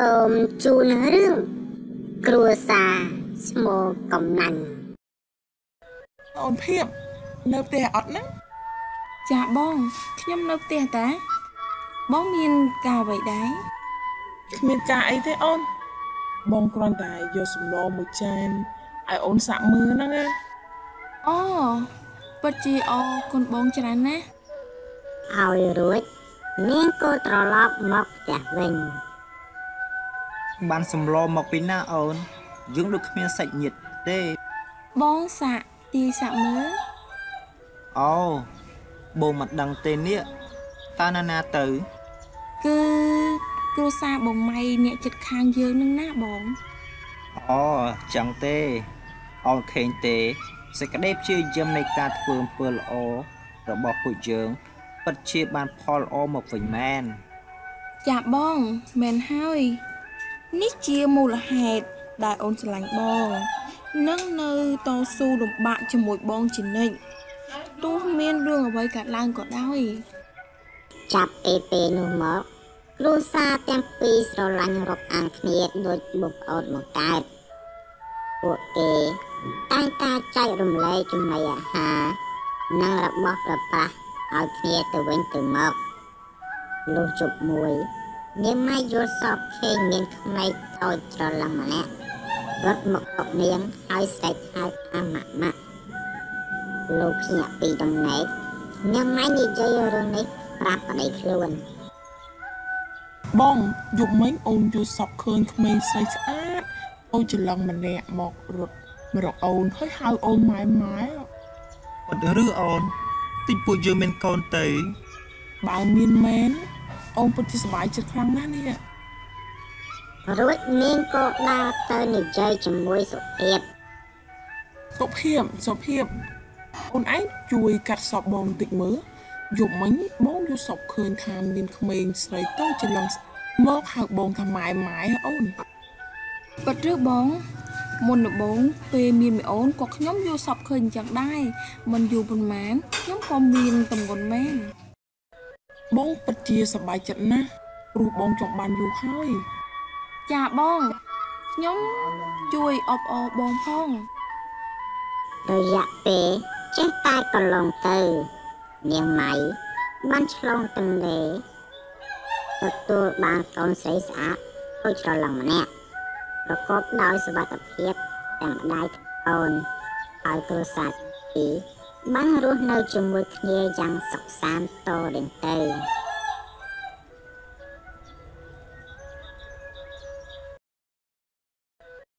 សូមជូនរឿងគ្រួសារស្មោកំណាញ់អូនភៀបនៅផ្ទះអត់ហ្នឹងចាបងខ្ញុំនៅផ្ទះតា បងមានការអ្វីដែរគ្មានការអីទេអូន បងគ្រាន់តែយកសម្លមួយចានឲ្យអូនសាក់មើលហ្នឹងណាអូពិតជាអរគុណបងច្រើនណាស់ឲ្យរួចនាងក៏ត្រឡប់មកផ្ទះវិញ បានសម្លមកពីណាអូន យើងដូចគ្មានសាច់ញាតិទេ បងសាក់ទីសាក់មើលអូបងមិនដឹងទេនេះតើណាណាទៅ គឺគ្រួសារបងម៉ៃអ្នកចិត្តខាងយើងនឹងណាបងអូចឹងទេអូនឃើញទេសេចក្តីព្យាយាមនៃការធ្វើអំពើល្អរបស់ពួកយើងពិតជាបានផលល្អមកវិញមែនចាបងមែនហើយ នេះជាមូលហេតុដែលអូនស្រឡាញ់បងនឹងនៅតស៊ូលំបាកជាមួយបងជានិច្ចទោះមានរឿងអ្វីកើតឡើងក៏ដោយចាប់ពីពេលនោះមកគ្រួសារទាំងពីរស្រឡាញ់រាប់អានគ្នាដូចបងប្អូនមកកើតពួកគេតែងតែចែករំលែកចំណីអាហារនិងរបស់ប្រើប្រាស់ឲ្យគ្នាទៅវិញទៅមកលុះជប់មួយ នាងម៉ៃយល់សពឃើញមានក្មេងតូចច្រឡឹងម្នាក់រត់មកអុកនាងហើយស្រែកហៅអាម៉ាក់ម៉ាក់លោកភ្ញាក់ពីដំណេកនាងម៉ៃនិយាយរឿងនេះប្រាប់ប្តីខ្លួនបងយប់មិញអូនយល់សពឃើញក្មេងស្រីស្អាតអូនច្រឡឹងម្នាក់មករត់មករកអូនហើយហៅអូនម៉ែម៉ែអត់ឬអូនតិចពួកយើងមានកូនទៅបើមានមែន អូនពិតជាសប្បាយចិត្តខ្លាំងណាស់នេះរួចនាងក៏ដើរទៅនិយាយជាមួយសុភាពសុភាពសុភាពអូនឯងជួយកាត់សពបងបន្តិចមើលយប់មិញបងយល់សពឃើញថាមានក្មេងស្រីតូចច្រឡឹងមកហៅបងថាម៉ែម៉ែអូនពិតឬបងមុនដំបូងពេលមានមីអូនក៏ខ្ញុំយល់សពឃើញអញ្ចឹងដែរមិនយូរប៉ុន្មានខ្ញុំក៏មានតំងន់មែន បងពិតជាសប្បាយចិត្តណាស់ព្រោះបងចង់បានយូរហើយ ចាបងខ្ញុំជួយអបអរបងផងរយៈពេលចេះតែកន្លងទៅ នាងម៉ៃបានឆ្លងទន្លេទទួលបានកូនស្រីស្អាតដូចច្រឡឹងម្នាក់ប្រកបដោយសុវត្ថិភាពទាំងម្ដាយទាំងកូនហើយគ្រួសារពីរ បានរស់នៅជាមួយគ្នាយ៉ាងសុខសាន្តតរៀងទៅ